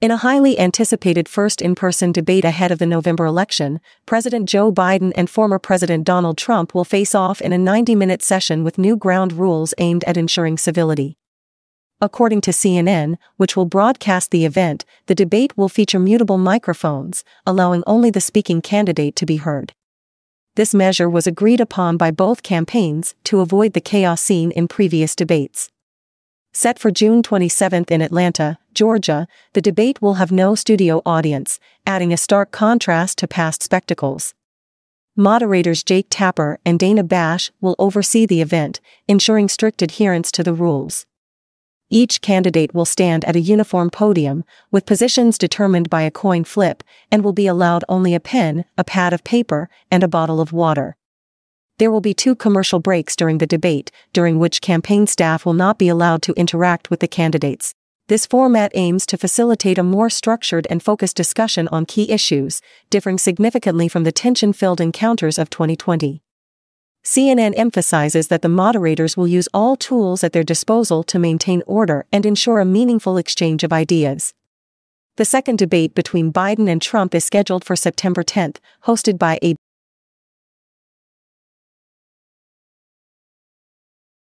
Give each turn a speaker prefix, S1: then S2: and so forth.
S1: In a highly anticipated first in-person debate ahead of the November election, President Joe Biden and former President Donald Trump will face off in a 90-minute session with new ground rules aimed at ensuring civility. According to CNN, which will broadcast the event, the debate will feature mutable microphones, allowing only the speaking candidate to be heard. This measure was agreed upon by both campaigns to avoid the chaos seen in previous debates. Set for June 27 in Atlanta, Georgia, the debate will have no studio audience, adding a stark contrast to past spectacles. Moderators Jake Tapper and Dana Bash will oversee the event, ensuring strict adherence to the rules. Each candidate will stand at a uniform podium, with positions determined by a coin flip, and will be allowed only a pen, a pad of paper, and a bottle of water. There will be two commercial breaks during the debate, during which campaign staff will not be allowed to interact with the candidates. This format aims to facilitate a more structured and focused discussion on key issues, differing significantly from the tension filled encounters of 2020. CNN emphasizes that the moderators will use all tools at their disposal to maintain order and ensure a meaningful exchange of ideas. The second debate between Biden and Trump is scheduled for September 10, hosted by a